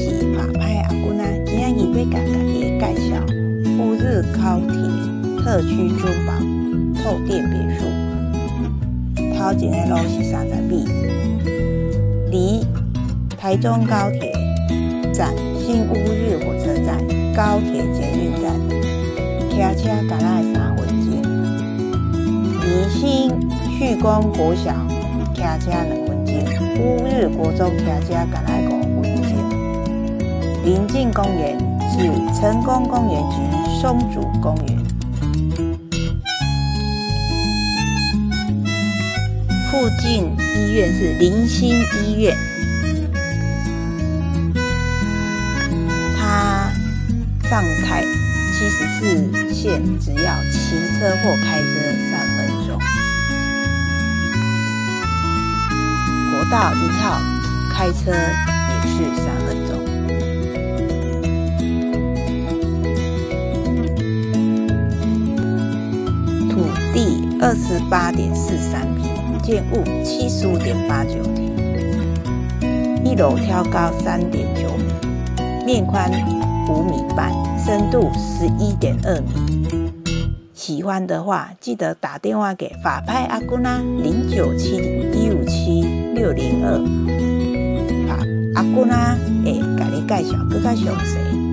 是马拍阿姑啊，今日要甲大家介绍乌日高铁特区珠宝透店别墅。头前的路是三十米，离台中高铁站、新乌日火车站、高铁捷运站，骑车赶来三分钟。离新旭光国小骑车两分钟，乌日国中骑车赶来五。临近公园是成功公园及松竹公园。附近医院是林心医院，它上台七十四线只要骑车或开车三分钟。国道一号开车也是三分钟。二十八点四三平，建物七十五点八九平，一楼挑高三点九米，面宽五米半，深度十一点二米。喜欢的话，记得打电话给法拍阿姑啦，零九七一五七六零二，法阿姑啦会甲你介绍更加详细。